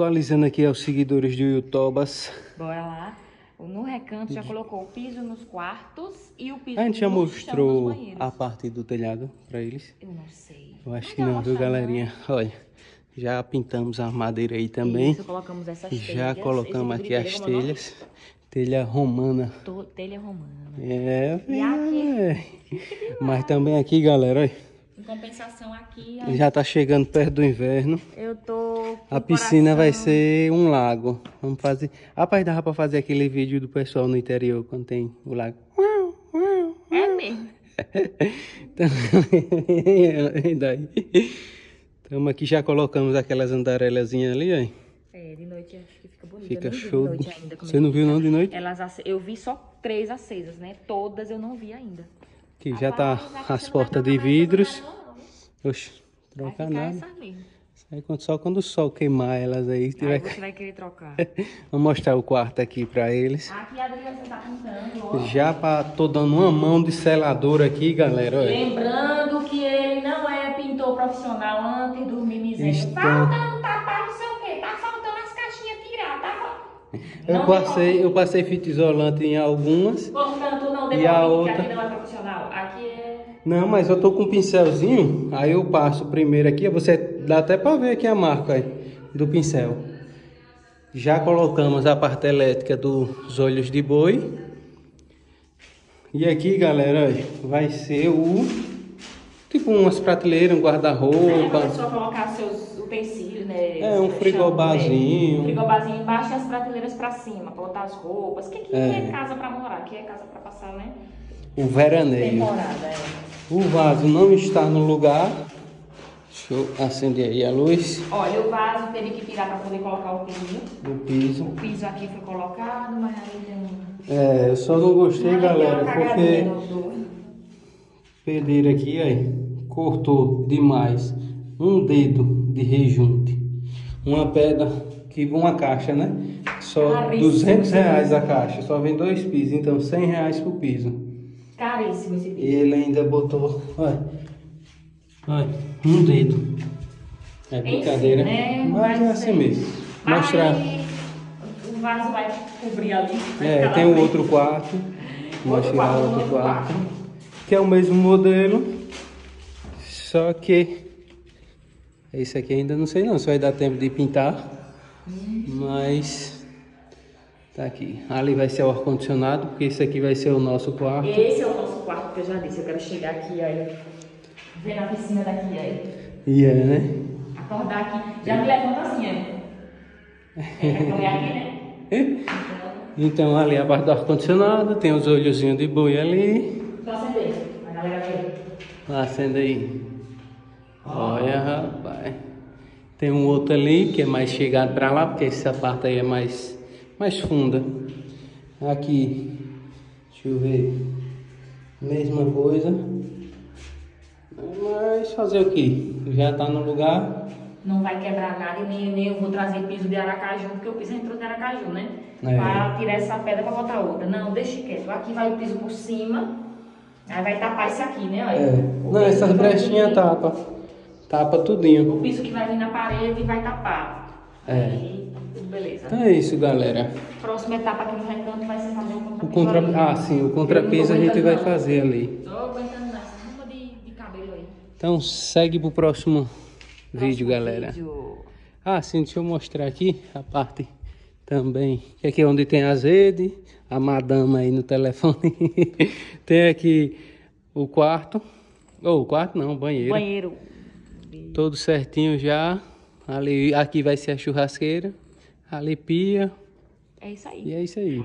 Atualizando aqui aos seguidores do YouTubas. Bora lá. No recanto já colocou o piso nos quartos e o piso A gente já mostrou a parte do telhado pra eles? Eu não sei. Eu acho Mas que não, viu, galerinha? Olha, já pintamos a madeira aí também. Isso, colocamos essas Já telhas. colocamos Esse aqui as é telhas. Telha romana. Telha romana. É, E aqui? velho. Mas também aqui, galera, olha. Compensação aqui, Já tá chegando perto do inverno. eu tô A piscina vai coração- ser um lago. Vamos fazer. Rapaz, dava pra fazer aquele vídeo do pessoal no interior quando tem o lago. É mesmo. Daí? Estamos aqui, já colocamos aquelas andarelazinhas ali, ó. É, de noite acho que fica bonito. Fica vi show. Ainda, Você é não viu não de noite? Elas, eu vi só três acesas, né? Todas eu não vi ainda. Que já tá Rapaz, aqui as você não portas vai de vidros. Essa. Oxe, Vai trocar nada. essas mesmo. Aí quando- só quando o sol queimar elas aí. Aí tiver- você vai querer trocar. Vamos mostrar o quarto aqui pra eles. Aqui a Adriana você tá pintando, ó. Já pra, tô dando uma mão de selador aqui, galera. Olha. Lembrando que ele não é pintor profissional antes de dormir miséria. Estão- Faltando tapar não sei o quê. Tá faltando as caixinhas tirar, tá faltando. Eu passei, eu passei fita isolante em algumas. Portanto, não E a outra? aqui não é profissional. Aqui é. Não, mas eu tô com um pincelzinho, aí eu passo primeiro aqui, você dá até pra ver aqui a marca aí, do pincel. Já colocamos a parte elétrica dos olhos de boi. E aqui, galera, vai ser o tipo umas prateleiras, um guarda-roupa. pessoa colocar seus utensílios, né? É, um Chão, frigobarzinho. né? Um frigobarzinho embaixo e as prateleiras pra cima, pra botar as roupas. Que aqui é, casa pra morar, aqui é casa pra passar, né? O veraneio. Temporada, é. O vaso não está no lugar. Deixa eu acender aí a luz Olha, o vaso teve que tirar pra poder colocar o piso. do piso. O piso aqui foi colocado, mas aí tem um. É, eu só não gostei, uma galera, porque pedreiro aqui, aí, cortou demais um dedo de rejunte. Uma pedra, que uma caixa, né? Só Caríssimo 200 esse reais a caixa, só vem dois pisos, então 100 reais por piso. Caríssimo esse E piso. ele ainda botou, olha, olha, um dedo. É brincadeira, né? mas é assim mesmo. Mostrar. Aí, o vaso vai cobrir ali. vai É, tem o outro quarto. Mostrar outro outro quarto. quarto. Que é o mesmo modelo. Só que esse aqui ainda não sei não se vai dar tempo de pintar. Mas tá aqui. Ali vai ser o ar-condicionado, porque esse aqui vai ser o nosso quarto. Esse é o nosso quarto que eu já disse. Eu quero chegar aqui, aí. Ver na piscina daqui, aí. E é, né? Acordar aqui. Já me levanta assim, é. É, pra comer aqui, né? Então, ali abaixo do ar-condicionado tem os olhozinhos de boi ali. Só acender. A galera vê. Acenda aí. Olha, rapaz. Tem um outro ali que é mais chegado pra lá, porque essa parte aí é mais, mais funda. Aqui, deixa eu ver. Mesma coisa. Mas fazer o que? Já tá no lugar. Não vai quebrar nada e nem, nem eu vou trazer piso de Aracaju, porque o piso entrou de Aracaju, né? É. Pra tirar essa pedra pra botar outra. Não, deixa quieto. Aqui vai o piso por cima. Aí vai tapar isso aqui, né? Olha. É. O Não, essas brechinhas tapa. Tapa tudinho. O piso que vai vir na parede vai tapar. É. Aí, beleza. Então é isso, galera. Próxima etapa aqui no recanto vai ser fazer o O contrapiso. contra... ali. Ah, sim, o contrapiso a gente vai fazer ali. Tô aguentando nessa ruma de, de cabelo aí. Então segue pro próximo vídeo, Próximo galera. vídeo. Ah, sim, deixa eu mostrar aqui a parte também. Que aqui é onde tem as redes, a madama aí no telefone. tem aqui o quarto. Ou o quarto não, banheiro. Banheiro. Todo certinho já. Ali, aqui vai ser a churrasqueira. Ali pia. É isso aí. E é isso aí.